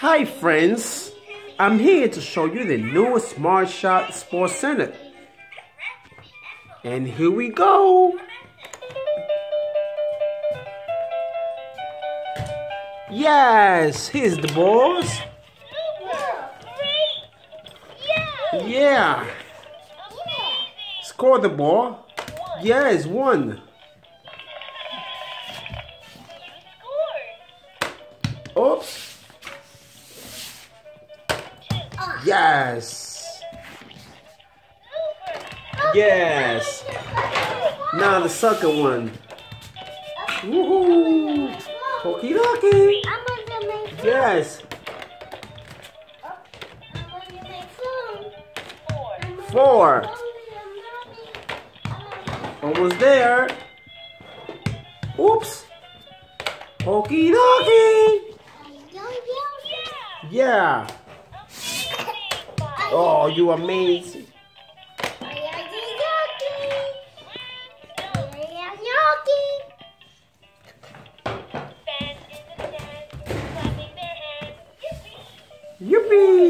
Hi friends, I'm here to show you the new Smart Shot Sports Center. And here we go. Yes, here's the balls. Yeah. Score the ball. Yes, one. Oops. Yes. Yes. Now the sucker one. Woohoo! Okie dokie. I'm gonna make Yes. I'm gonna make food. Four. Almost there. Oops. Okie dokie. Yeah. Oh, you amazing. Yippee!